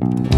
you